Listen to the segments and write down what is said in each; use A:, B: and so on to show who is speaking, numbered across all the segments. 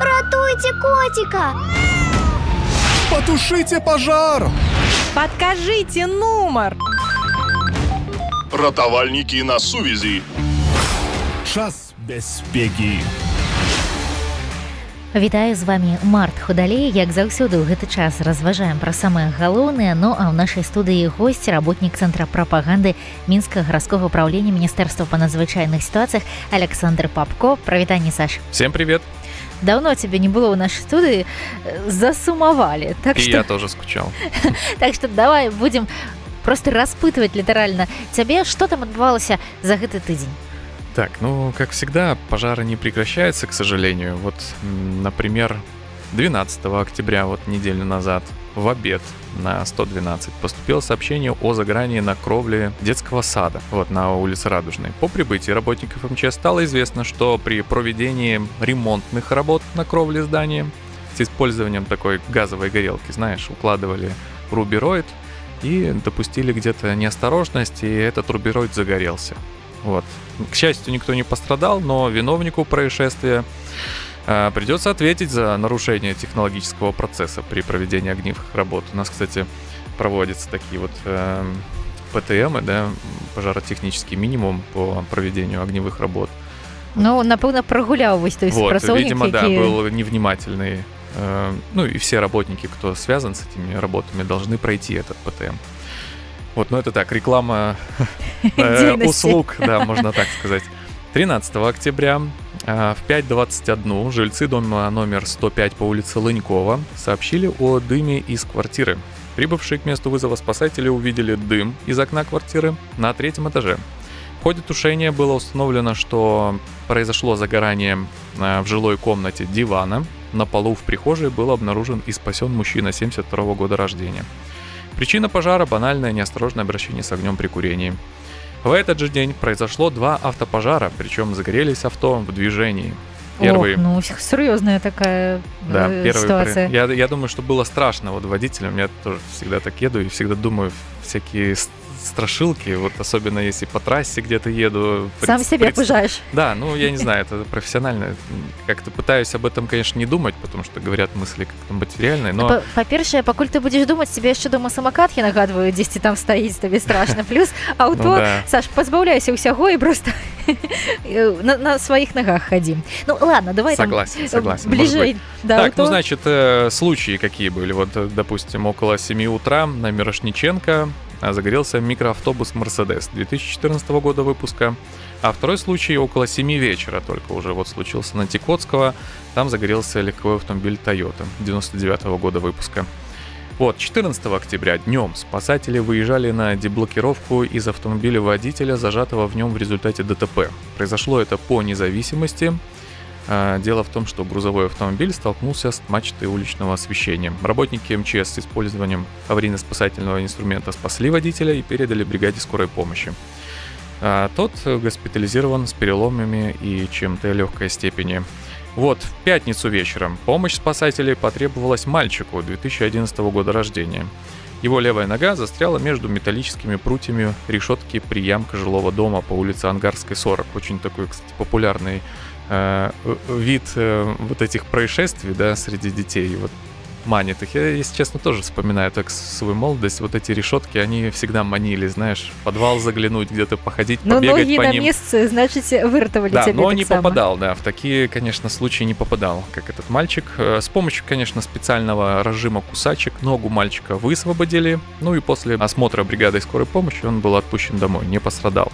A: Ратуйте котика!
B: Потушите пожар!
C: Подкажите нумар!
D: Ратавальнікі на сувязі.
B: Час бяспекі.
E: Вітаю з вами Март Худалей. Як заўсёды ў гэты час разважаем пра самае галоўнае, ну а ў нашай студыі госць работнік цэнтра прапаганды мінскага гарадскога ўправлення міністэрства па надзвычайных сітуацыях Александр Папко. Правітанне Саш.
F: Всем привет.
E: Давно тебе не было ў нашай студыі засумавалі. Так
F: И
E: что,
F: я тоже скучал.
E: так что давай будем просто распытывать літаральна цябе, што там адбывалася за гэты тыдзень.
F: Так, ну, как всегда, пожары не прекращаются, к сожалению. Вот, например, 12 октября, вот неделю назад, в обед на 112 поступило сообщение о загорании на кровле детского сада, вот на улице Радужной. По прибытии работников МЧС стало известно, что при проведении ремонтных работ на кровле здания с использованием такой газовой горелки, знаешь, укладывали рубероид и допустили где-то неосторожность, и этот рубероид загорелся. Вот. К счастью, никто не пострадал, но виновнику происшествия э, придется ответить за нарушение технологического процесса при проведении огневых работ. У нас, кстати, проводятся такие вот э, ПТМы, да, пожаротехнический минимум по проведению огневых работ.
E: Ну, напэўна, прагуляў вось той
F: Вот,
E: супрацоўнік,
F: видимо, да,
E: які...
F: был невнимательный. э, Ну и все работники, кто связан с этими работами, должны пройти этот ПТМ. Вот, ну это так, реклама э, услуг, да, можно так сказать. 13 октября э, в 5.21 жильцы дома номер 105 по улице Лынькова сообщили о дыме из квартиры. Прибывшие к месту вызова спасатели увидели дым из окна квартиры на третьем этаже. В ходе тушения было установлено, что произошло загорание э, в жилой комнате дивана. На полу в прихожей был обнаружен и спасен мужчина 72 года рождения. Причина пожара – банальное неосторожное обращение с огнем при курении. В этот же день произошло два автопожара, причем загорелись авто в движении. Первый,
E: Ох, ну, серьезная такая
F: да,
E: э,
F: первый.
E: ситуация.
F: про- Я, я думаю, что было страшно вот водителям. Я тоже всегда так еду и всегда думаю всякие страшилки, вот особенно если по трассе где-то еду.
E: Сам
F: пред-
E: себе
F: пред-
E: пыжаешь.
F: Да, ну я не знаю, это профессионально. Как-то пытаюсь об этом, конечно, не думать, потому что говорят мысли как-то материальные, но...
E: Па- Па-першае, пакуль ты будзеш думаць тебе яшчэ дома самакаткі нагадваю дзесьці там стаіць табе страшна плюс
F: Ну
E: аўто
F: да.
E: Саш пазбаўляйся ўсяго і просто на, на сваіх нагах хадзім Ну ладно давай там,
F: Согласен,
E: э,
F: согласен. может быть.
E: бліжэй да
F: Так, ну
E: аўто.
F: значит, э, случаи какие были. Вот, э, допустим, около 7 утра на Мирошниченко а, загорелся микроавтобус «Мерседес» 2014 года выпуска. А второй случай около 7 вечера только уже вот случился на Тикотского. Там загорелся легковой автомобиль Toyota 99 года выпуска. Вот, 14 октября днем спасатели выезжали на деблокировку из автомобиля водителя, зажатого в нем в результате ДТП. Произошло это по независимости. А, Дело в том, что грузовой автомобиль столкнулся с мачтой уличного освещения. Работники МЧС с использованием аварийно-спасательного инструмента спасли водителя и передали бригаде скорой помощи. А Тот госпитализирован с переломами и чем-то легкой степени. Вот, в пятницу вечером помощь спасателей потребовалась мальчику 2011 года рождения. Его левая нога застряла между металлическими прутьями решетки приямка жилого дома по улице Ангарской 40. Очень такой, кстати, популярный э, вид э, вот этих происшествий, да, среди детей, вот манит их. Я, если честно, тоже вспоминаю так свою молодость. Вот эти решетки, они всегда манили, знаешь, в подвал заглянуть, где-то походить,
E: Ну
F: побегать
E: ногі
F: по
E: на
F: ним.
E: месцы значыць выратавалі
F: Да,
E: цябе
F: но не
E: таксама.
F: попадал, да, в такие, конечно, случаи не попадал, как этот мальчик. Э, С помощью, конечно, специального разжима кусачек ногу мальчика высвободили, ну и после осмотра бригады скорой помощи он был отпущен домой, не пострадал.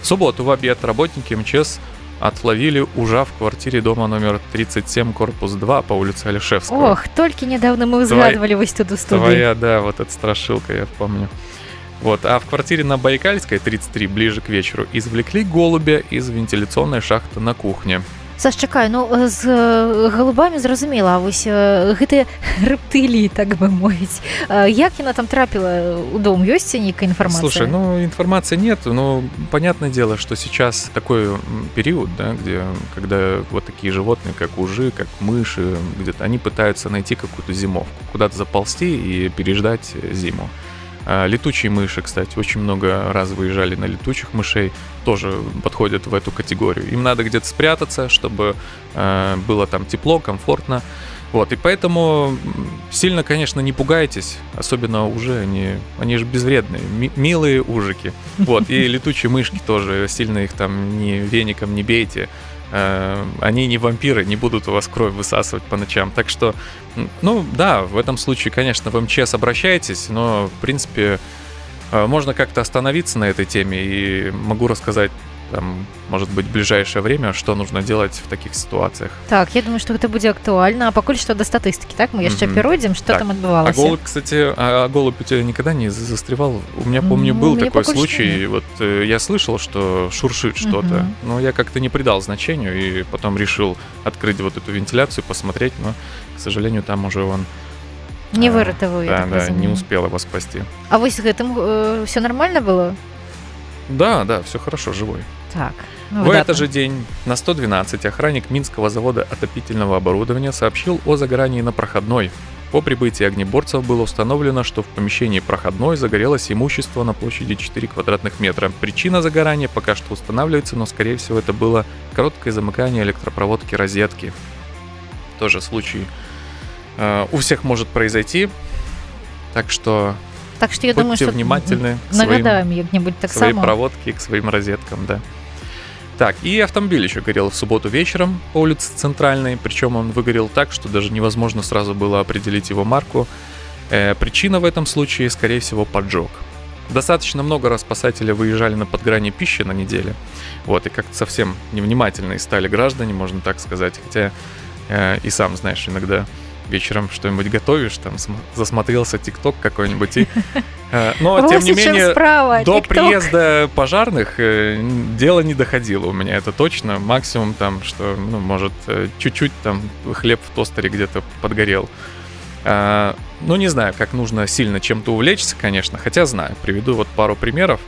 F: В субботу в обед работники МЧС отловили ужа в квартире дома номер 37, корпус 2 по улице Алишевского.
E: Ох толькі нядаўна мы
F: Твоя-
E: узгадвалі вось тут у студыі
F: Твоя, да, вот эта страшилка, я помню. Вот, а в квартире на Байкальской, 33, ближе к вечеру, извлекли голубя из вентиляционной шахты на кухне.
E: Саш чакай ну э, з э, галубамі зразумела а вось э, гэтыя рэптылі так бы мовіць Э, як яна там трапіла у дом ёсць нейкая інфармацыя
F: Слушай, ну информации нет, но понятное дело, что сейчас такой м, период, да, где когда вот такие животные, как ужи, как мыши, где-то они пытаются найти какую-то зимовку, куда-то заползти и переждать э, зиму. А, Летучие мыши, кстати, очень много раз выезжали на летучих мышей, тоже подходят в эту категорию. Им надо где-то спрятаться, чтобы э, было там тепло, комфортно. Вот, и поэтому сильно, конечно, не пугайтесь, особенно уже они, они же безвредные, ми- милые ужики. Вот, и летучие мышки тоже, сильно их там ни веником не бейте. Э, Они не вампиры, не будут у вас кровь высасывать по ночам. Так что, ну да, в этом случае, конечно, в МЧС обращайтесь, но, в принципе, э, можно как-то остановиться на этой теме и могу рассказать там, может быть, в ближайшее время, что нужно делать в таких ситуациях.
E: Так, я думаю, што гэта будзе актуальна, а пакуль што да статыстыкі, так мы яшчэ
F: Мгм.
E: перайдзем, што
F: Так,
E: там
F: А
E: адбывалася.
F: голубь, кстати, а голубь у тебя никогда не за- застревал? У меня, помню,
E: Ну,
F: был такой
E: что
F: случай.
E: нет.
F: Вот э, я слышал, что шуршит что-то,
E: Мгм.
F: но я как-то не придал значению и потом решил открыть вот эту вентиляцию, посмотреть, но, к сожалению, там уже он
E: Не
F: а,
E: выратаваю, я
F: да, да, не
E: разумею.
F: успел его спасти.
E: А вось гэтым э, все нормально было?
F: Да, да, все хорошо, живой.
E: Так. ну,
F: В
E: выдатна.
F: этот же день на 112 охранник Минского завода отопительного оборудования сообщил о загорании на проходной. По прибытии огнеборцев было установлено, что в помещении проходной загорелось имущество на площади 4 квадратных метра. Причина загорания пока что устанавливается, но скорее всего это было короткое замыкание электропроводки розетки. Тоже случай э, у всех может произойти. Так что
E: Так што я
F: будьте
E: думаю, што
F: внимательны к своим
E: нагадаем як-небудзь так
F: свои
E: само.
F: проводки к своим розеткам, да. Так, и автомобиль еще горел в субботу вечером по улице Центральной, причем он выгорел так, что даже невозможно сразу было определить его марку. Э, причина в этом случае, скорее всего, поджог. Достаточно много раз спасатели выезжали на подграни пищи на неделе. Вот, и как-то совсем невнимательные стали граждане, можно так сказать. Хотя э, и сам, знаешь, иногда вечером что-нибудь готовишь, там см- засмотрелся ТикТок какой-нибудь. И, э, но, тем не менее,
E: справа,
F: до
E: TikTok.
F: приезда пожарных э, дело не доходило у меня, это точно. Максимум там, что, ну, может, э, чуть-чуть там хлеб в тостере где-то подгорел. А, ну, не знаю, как нужно сильно чем-то увлечься, конечно, хотя знаю. Приведу вот пару примеров.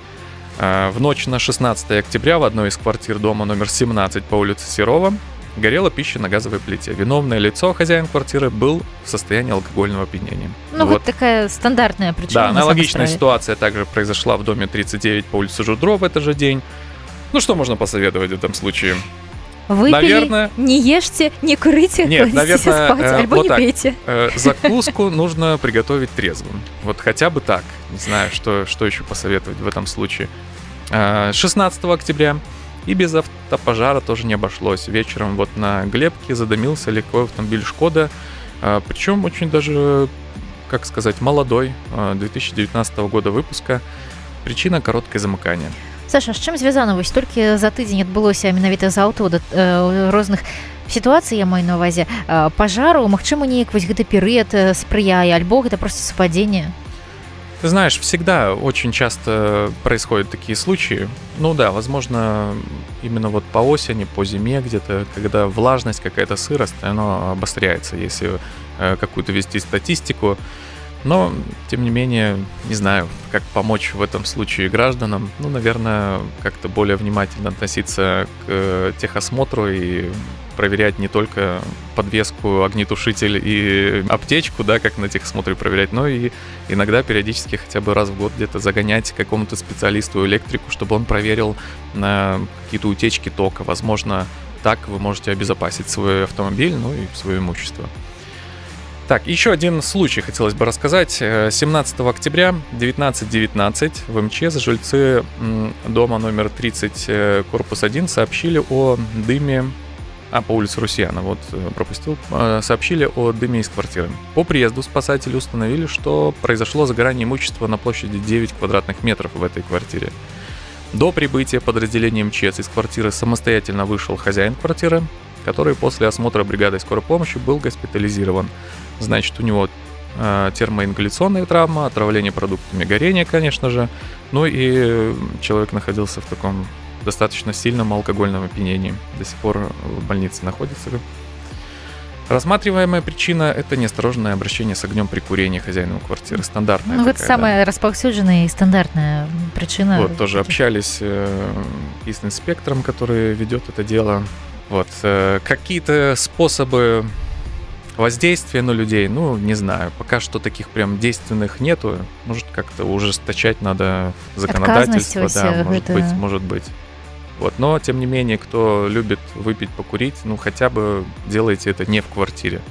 F: А, в ночь на 16 октября в одной из квартир дома номер 17 по улице Серова горела пища на газовой плите. Виновное лицо, хозяин квартиры, был в состоянии алкогольного опьянения.
E: Ну, вот такая стандартная причина.
F: Да, аналогичная ситуация также произошла в доме 39 по улице Жудро в этот же день. Ну, что можно посоветовать в этом случае?
E: Выпили,
F: наверное-
E: не ешьте, не курите,
F: Нет, наверное,
E: спать,
F: э,
E: альбо
F: вот
E: не
F: так.
E: пейте.
F: Э, закуску нужно приготовить трезвым. Вот хотя бы так. Не знаю, что, что еще посоветовать в этом случае. Э, 16 октября и без автопожара тоже не обошлось. Вечером вот на Глебке задымился легковой автомобиль «Шкода». Э, Причем очень даже, как сказать, молодой, э, 2019 года выпуска. Причина – короткое замыкание.
E: Саша, з чым звязана вось толькі за тыдзень адбылося менавіта з аўто да э, розных сітуацый я маю на увазе э, пажару Магчыма неяк вось гэты перыяд э, спрыяе альбо гэта просто супадзенне
F: ты знаешь, всегда очень часто происходят такие случаи. Ну да, возможно, именно вот по осени, по зиме где-то, когда влажность, какая-то сырость, оно обостряется, если э, какую-то вести статистику. Но, тем не менее, не знаю, как помочь в этом случае гражданам. Ну, наверное, как-то более внимательно относиться к э, техосмотру и проверять не только подвеску, огнетушитель и аптечку, да, как на техосмотре проверять, но и иногда периодически хотя бы раз в год где-то загонять какому-то специалисту электрику, чтобы он проверил на какие-то утечки тока. Возможно, так вы можете обезопасить свой автомобиль, ну и свое имущество. Так, еще один случай хотелось бы рассказать. Э, 17 октября 19.19 в МЧС жильцы дома номер 30, э, корпус 1, сообщили о дыме а, по улице Русьяна, вот э, пропустил, э, сообщили о дыме из квартиры. По приезду спасатели установили, что произошло загорание имущества на площади 9 квадратных метров в этой квартире. До прибытия подразделения МЧС из квартиры самостоятельно вышел хозяин квартиры, который после осмотра бригады скорой помощи был госпитализирован. Значит, у него э, термоингаляционная травма, отравление продуктами горения, конечно же. Ну и человек находился в таком достаточно сильном алкогольном опьянении. До сих пор в больнице находится. Рассматриваемая причина – это неосторожное обращение с огнем при курении хозяином квартиры. Стандартная
E: Ну
F: такая, да.
E: самая распаўсюджаная і стандартная прычына
F: Вот, тоже общались э, и с инспектором, который ведет это дело. Вот, э, какие-то способы Воздействие на людей, ну, не знаю, пока что таких прям действенных нету. Может, как-то ужесточать надо законодательство, да, может
E: гэта-
F: быть, может быть. Вот, но тем не менее, кто любит выпить, покурить, ну хотя бы делайте это не в квартире.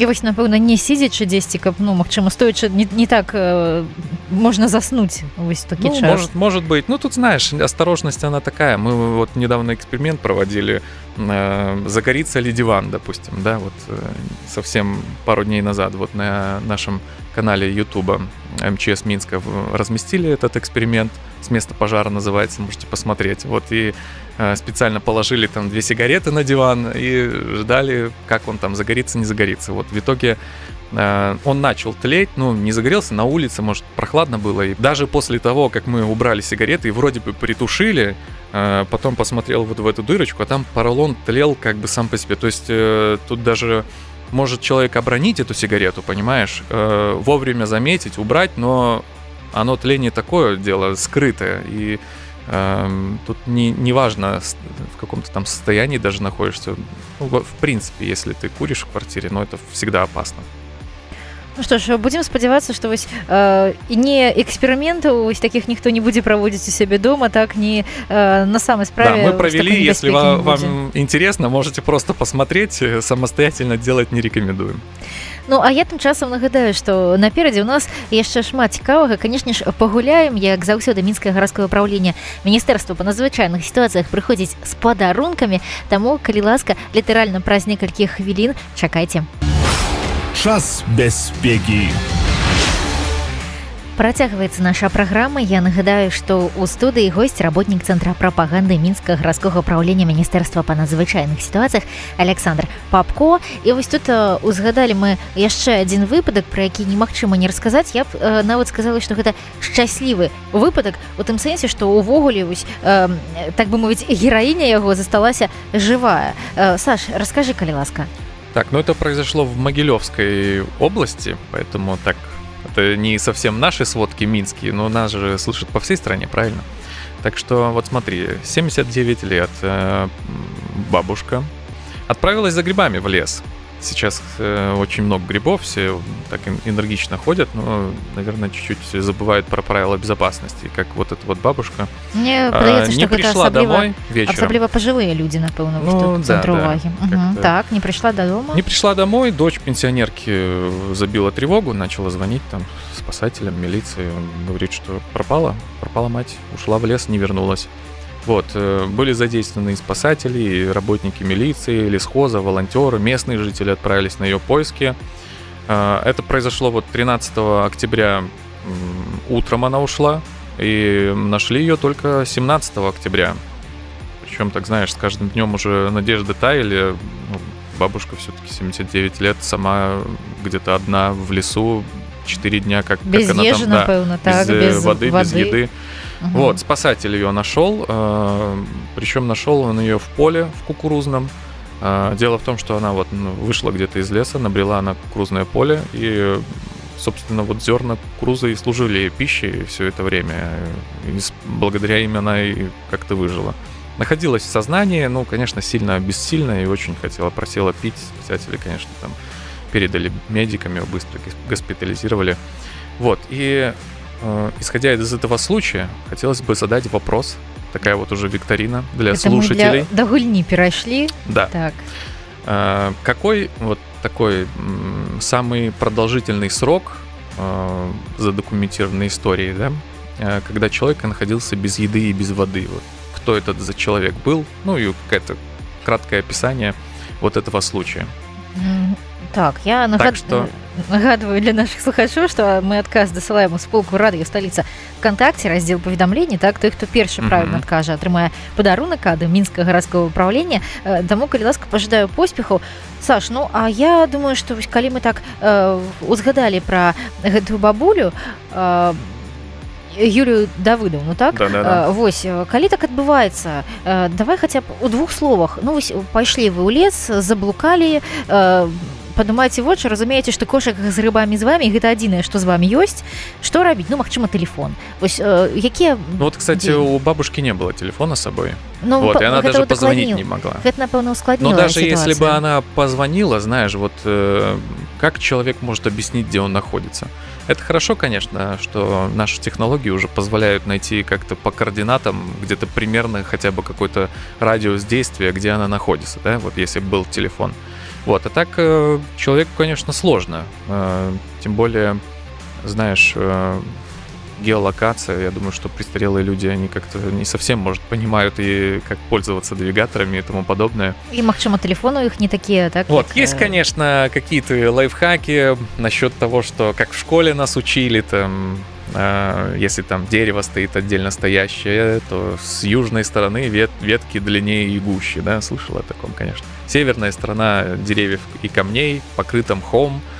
E: І вось напэўна не сидзячы дзесьці каб ну магчыма стоячы не, не так э, можна заснуць вось такі
F: Ну,
E: час
F: может, может быть. Ну, тут, знаешь, осторожность, она такая. Мы вот недавно эксперимент проводили. э, загорится ли диван, допустим, да, вот э, совсем пару дней назад вот на нашем канале Ютуба МЧС Минска в- разместили этот эксперимент. С места пожара называется, можете посмотреть. Вот и э, специально положили там две сигареты на диван и ждали, как он там загорится, не загорится. Вот в итоге э, он начал тлеть, ну, не загорелся на улице, может, прохладно было. И даже после того, как мы убрали сигареты и вроде бы притушили, э, потом посмотрел вот в эту дырочку, а там поролон тлел как бы сам по себе. То есть э, тут даже может человек обронить эту сигарету, понимаешь, э, вовремя заметить, убрать, но оно тление такое дело скрытое, и эм, тут не, не важно, в каком-то там состоянии даже находишься. Ну, в принципе, если ты куришь в квартире, но это всегда опасно.
E: Ну што ж будзем спадзявацца што вось э, і не эксперыментаў вось такіх ніхто не будзе праводзіць у сябе дома так не э, на самай
F: Да,
E: справе
F: мы
E: вось
F: провели,
E: такой
F: если
E: небяспекі
F: ва-
E: не будзе.
F: вам интересно, можете просто посмотреть, э, самостоятельно делать не рекомендуем.
E: Ну а я тым часам нагадаю што наперадзе у нас яшчэ шмат цікавага канешне ж пагуляем як заўсёды мінскае гарадское ўправленне міністэрства па надзвычайных сітуацыях прыходзіць з падарункамі таму калі ласка літаральна праз некалькі хвілін чакайце
B: Час бяспекі.
E: Працягваецца наша праграма. Я нагадаю, што ў студыі госць работнік цэнтра прапаганды мінскага гарадскога ўправлення міністэрства па надзвычайных сітуацыях Александр Папко. І вось тут узгадалі мы яшчэ адзін выпадак, пра які немагчыма не расказаць. Я б э, нават сказала, што гэта шчаслівы выпадак у тым сэнсе, што ўвогуле вось, э, так бы мовіць гераіня яго засталася жывая. Э, Саш, раскажы калі ласка.
F: Так, ну это произошло в Могилевской области, поэтому так, это не совсем наши сводки минские, но нас же слышат по всей стране, правильно? Так что вот смотри, 79 лет, э, бабушка отправилась за грибами в лес Сейчас э, очень много грибов, все так эн- энергично ходят, но, наверное, чуть-чуть забывают про правила безопасности, как вот эта вот бабушка
E: Мне
F: а,
E: падаецца,
F: не
E: што гэта
F: пришла
E: асабліва
F: домой вечером.
E: Асабліва пажылыя людзі напэўна
F: Ну,
E: ну,
F: да,
E: цэнтр
F: да,
E: увагі Мгм.
F: как-то.
E: так не прыйшла дадому
F: Не пришла домой, дочь пенсионерки э, забила тревогу, начала звонить там спасателям, милиции. Он говорит, что пропала, пропала мать, ушла в лес, не вернулась. Вот, э, были задействованы и спасатели, и работники милиции, лесхоза, волонтеры, местные жители отправились на ее поиски. Э, Это произошло вот 13 октября утром она ушла, и нашли ее только 17 октября. Причем, так знаешь, с каждым днем уже надежды таяли. Ну, бабушка все-таки 79 лет, сама где-то одна в лесу, 4 дня, как,
E: без
F: как она там, да,
E: напэўна так
F: без, э,
E: без
F: воды, без еды.
E: Мгм.
F: Вот, спасатель ее нашел, причем нашел он ее в поле в кукурузном. Э, Дело в том, что она вот ну, вышла где-то из леса, набрела на кукурузное поле, и, собственно, вот зерна кукурузы и служили ей пищей все это время. И благодаря им она и как-то выжила. Находилась в сознании, ну, конечно, сильно бессильно и очень хотела, просила пить. Спасатели, конечно, там передали медикам, ее быстро гос- госпитализировали. Вот, и э, исходя из этого случая, хотелось бы задать вопрос. Такая вот уже викторина для
E: Это мы
F: слушателей.
E: для да гульні перайшлі
F: Да.
E: так
F: Э, Какой вот такой самый продолжительный срок э, задокументированной истории, да, э, когда человек находился без еды и без воды? Вот кто этот за человек был? Ну и какое-то краткое описание вот этого случая.
E: М, так я нагад...
F: что-
E: нагадываю для наших слухачоў што мы адказ дасылаем у сполку радыё сталіца вконтакце раздзел паведамлений так той хто першы
F: Мгм.
E: правильно адкажа атрымае падарунак ад мінскага гарадского управлення Э, таму калі ласка пажадаю поспехаў Саш ну а я думаю что вось калі мы так э, узгадалі пра гэтую бабулю э, Юлію давыдаўну так
F: Да-да-да.
E: Э, вось э, калі так адбываецца э, давай хаця б у двух словах ну вось пайшлі вы ў лес заблукалі э, падумаеце вочы разумееце што кошак з рыбамі з вами гэта адзінае што з вами ёсць што рабіць ну магчыма телефон вось э, якія
F: Ну, вот, кстати,
E: День.
F: у бабушки не было телефона с собой.
E: ну,
F: вот,
E: па-
F: и она
E: гэта
F: даже
E: вот
F: позвонить
E: укладніў.
F: не могла.
E: гэта напэўна
F: Но
E: ускладнила
F: даже если бы
E: ситуацию.
F: она позвонила, знаешь, вот э, как человек может объяснить, где он находится? Это хорошо, конечно, что наши технологии уже позволяют найти как-то по координатам где-то примерно хотя бы какой-то радиус действия, где она находится, да, вот если бы был телефон. Вот, а так э, человеку, конечно, сложно. Э, тем более, знаешь, э, геолокация, я думаю, что престарелые люди, они как-то не совсем, может, понимают и как пользоваться навигаторами и тому подобное.
E: і магчыма телефону іх не такія так
F: Вот,
E: як,
F: есть,
E: э,
F: конечно, какие-то лайфхаки насчет того, что как в школе нас учили, там, э, если там дерево стоит отдельно стоящее, то с южной стороны вет- ветки длиннее и гуще, да, слышал о таком, конечно. Северная сторона деревьев и камней покрыта мхом, Э,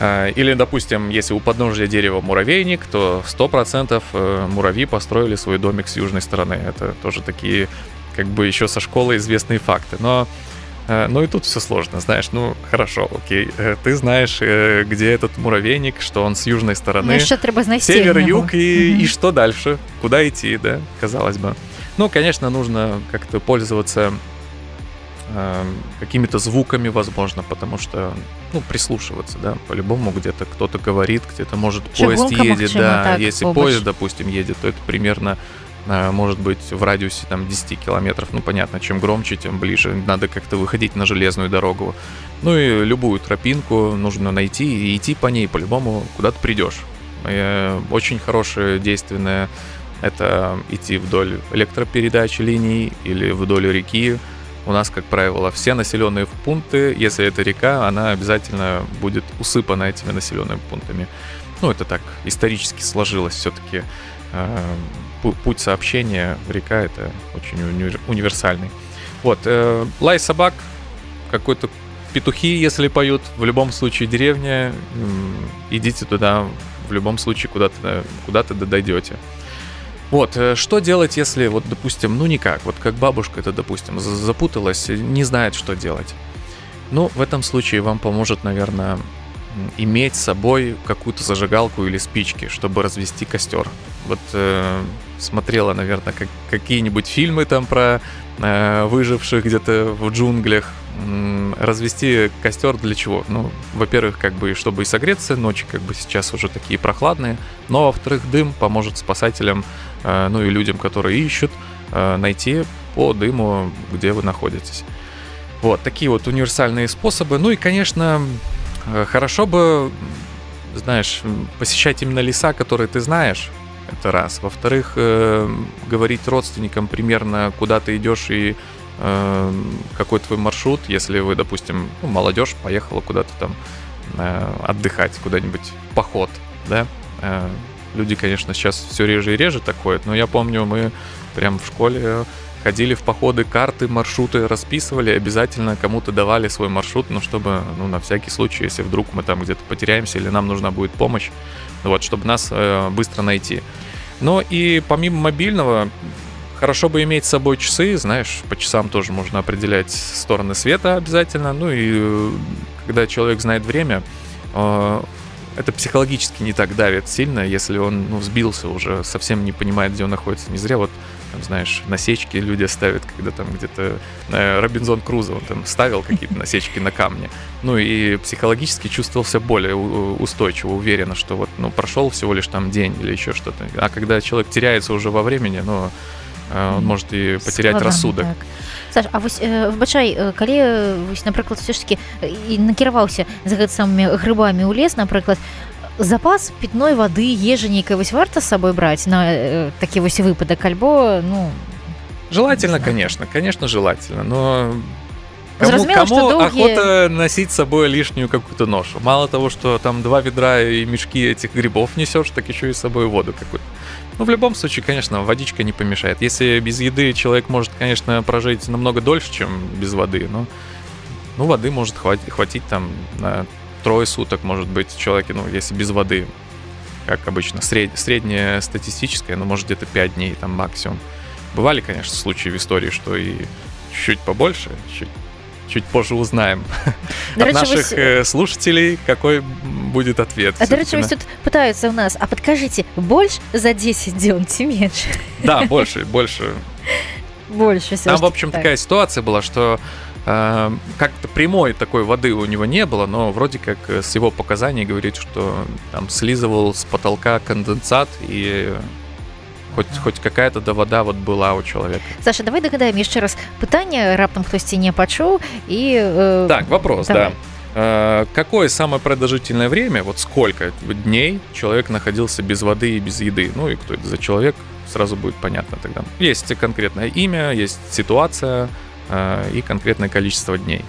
F: или, допустим, если у подножия дерева муравейник, то 100% э, муравьи построили свой домик с южной стороны. Это тоже такие, как бы еще со школы известные факты. Но э, ну и тут все сложно, знаешь, ну хорошо, окей, э, ты знаешь, э, где этот муравейник, что он с южной
E: ну,
F: стороны,
E: трэба знайсці
F: север, юг и,
E: Мгм.
F: и что дальше, куда идти, да, казалось бы. Ну, конечно, нужно как-то пользоваться э, какими-то звуками, возможно, потому что, ну, прислушиваться, да, по-любому где-то кто-то говорит, где-то, может, поезд
E: Чыгунка,
F: едет, да,
E: так,
F: если
E: побач.
F: поезд, допустим, едет, то это примерно э, может быть в радиусе там 10 километров, ну понятно, чем громче, тем ближе, надо как-то выходить на железную дорогу, ну и любую тропинку нужно найти и идти по ней, по-любому куда ты придешь. Э, Очень хорошее, действенное это идти вдоль электропередач линий или вдоль реки. У нас, как правило, все населенные пункты, если это река, она обязательно будет усыпана этими населенными пунктами. Ну, это так исторически сложилось все-таки. Путь сообщения река — это очень уни- универсальный. Вот, э, лай собак, какой-то петухи, если поют, в любом случае деревня, идите туда, в любом случае куда-то куда-то дойдете. Вот, э, что делать, если, вот, допустим, ну никак, вот как бабушка это, допустим, за- запуталась, не знает, что делать. Ну, в этом случае вам поможет, наверное, иметь с собой какую-то зажигалку или спички, чтобы развести костер. Вот э, смотрела, наверное, как, какие-нибудь фильмы там про э, выживших где-то в джунглях. Развести костер для чего? Ну, во-первых, как бы, чтобы и согреться, ночи как бы сейчас уже такие прохладные, но, во-вторых, дым поможет спасателям, э, ну и людям, которые ищут, э, найти по дыму, где вы находитесь. Вот, такие вот универсальные способы. Ну и, конечно, хорошо бы, знаешь, посещать именно леса, которые ты знаешь, это раз. Во-вторых, э, говорить родственникам примерно, куда ты идешь и э, какой твой маршрут, если вы, допустим, ну, молодежь поехала куда-то там э, отдыхать, куда-нибудь поход, да. Э, люди, конечно, сейчас все реже и реже так ходят, но я помню, мы прям в школе ходили в походы, карты, маршруты расписывали, обязательно кому-то давали свой маршрут, ну, чтобы, ну, на всякий случай, если вдруг мы там где-то потеряемся или нам нужна будет помощь, вот, чтобы нас э, быстро найти. Но и помимо мобильного, хорошо бы иметь с собой часы, знаешь, по часам тоже можно определять стороны света обязательно, ну и э, когда человек знает время, э, это психологически не так давит сильно, если он ну, сбился уже, совсем не понимает, где он находится. Не зря вот, там, знаешь, насечки люди ставят, когда там где-то э, Робинзон Крузо, он там ставил какие-то насечки на камне. Ну и психологически чувствовался более у- устойчиво, уверенно, что вот, ну, прошел всего лишь там день или еще что-то. А когда человек теряется уже во времени, ну, э, он может и потерять
E: Складана,
F: рассудок.
E: Так. Саш, а вось э, вбачай э, калі э, вось напрыклад все ж таки э, і накіраваўся за гэт самымі грыбамі ў лес напрыклад запас пітной вады ежы нейкай вось варта з сабой браць на э, такі вось выпадак альбо ну
F: Желательно, конечно, конечно, желательно, но кому,
E: Зразумела,
F: кому
E: долгие-
F: охота носить с собой лишнюю какую-то ношу? Мало того, что там два ведра и мешки этих грибов несешь, так еще и с собой воду какую-то. Ну, в любом случае, конечно, водичка не помешает. Если без еды человек может, конечно, прожить намного дольше, чем без воды, но ну, воды может хватить, хватить там на трое суток, может быть, человеке, ну, если без воды, как обычно, сред, средняя статистическая, ну, может, где-то 5 дней там максимум. Бывали, конечно, случаи в истории, что и чуть побольше, чуть, чуть позже узнаем
E: До
F: от
E: речі,
F: наших
E: вось,
F: э, слушателей, какой будет ответ.
E: А, до речі,
F: всё-таки
E: ось
F: на-
E: тут пытаются у нас, а подкажите, больше за 10 дзён ці меньше?
F: Да, больше, больше.
E: Больше всё
F: Там,
E: ж
F: в общем,
E: таки, так.
F: такая ситуация была, что э, как-то прямой такой воды у него не было, но вроде как э, с его показаний говорит, что там слизывал с потолка конденсат и хоть, хоть какая-то да вода вот была у человека.
E: Саша, давай догадаем яшчэ раз пытанне раптам хтосьці не пачуў і э,
F: Так, вопрос,
E: давай.
F: да. Э, Какое самое продолжительное время, вот сколько дней человек находился без воды и без еды? Ну и кто это за человек, сразу будет понятно тогда. Есть конкретное имя, есть ситуация э, и конкретное количество дней.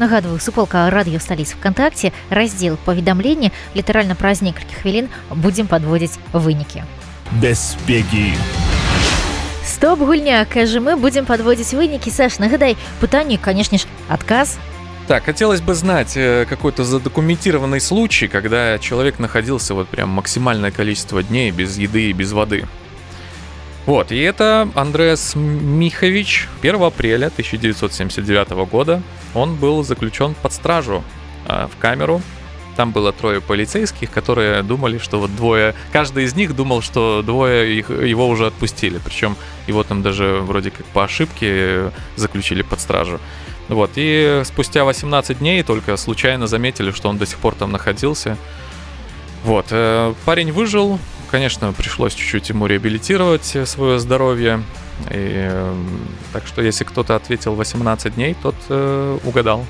E: нагадваю суполка радыё сталіц вконтакте раздзел паведамленні літаральна праз некалькі хвілін будзем падводзіць вынікі
B: Бяспекі.
E: стоп гульня кажа мы будзем падводзіць вынікі Саш нагадай пытанне канешне ж адказ
F: Так, хотелось бы знать э, какой-то задокументированный случай, когда человек находился вот прям максимальное количество дней без еды и без воды. Вот, и это Андреас Михович 1 апреля 1979 года. Он был заключен под стражу а, в камеру. Там было трое полицейских, которые думали, что вот двое... Каждый из них думал, что двое их, его уже отпустили. Причем его там даже вроде как по ошибке э, заключили под стражу. Вот, и спустя 18 дней только случайно заметили, что он до сих пор там находился. Вот, э, парень выжил, конечно, пришлось чуть-чуть ему реабилитировать э, свое здоровье. И, э, так что, если кто-то ответил 18 дней, тот э, угадал.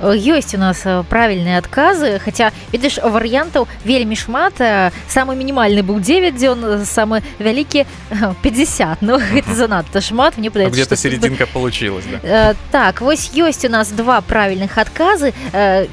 E: ёсць у нас э, правільныя адказы хаця ведаеш варыянтаў вельмі шмат э, самы мінімальны быў 9 дзён самы вялікі э, 50 ну гэта занадта шмат мне
F: А
E: падаецца
F: Где-то
E: што тут бы-
F: серединка получилась, да.
E: Э, так вось ёсць у нас два правільных адказы э,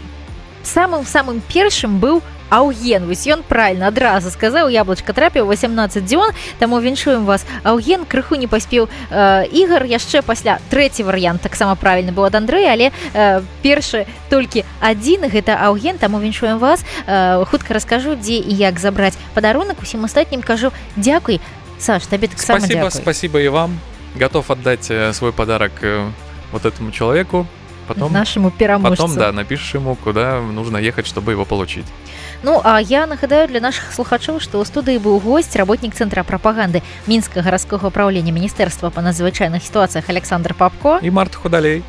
E: самым самым першым быў Ауген вось ён правильно адразу сказаў яблочка трапіў 18 дзён таму віншуем вас Ауген крыху не паспеў э, ігар яшчэ пасля трэці варыянт таксама правильно быў ад Андрэя але э, першы толькі адзін гэта Ауген таму віншуем вас э, хутка раскажу дзе і як забраць падарунак усім астатнім кажу дзякуй Саш табе таксама
F: Спасибо,
E: дзякуй.
F: спасибо и вам. Готов отдать э, свой подарок э, вот этому человеку. Потом,
E: нашаму пераможцу
F: потом, да, напишешь ему, куда нужно ехать, чтобы его получить.
E: Ну а я нагадаю для наших слухачоў што ў студыі быў госць работнік цэнтра прапаганды мінска гарадскога ўправлення міністэрства па надзвычайных сітуацыях Александр папко
F: И Март Худалей.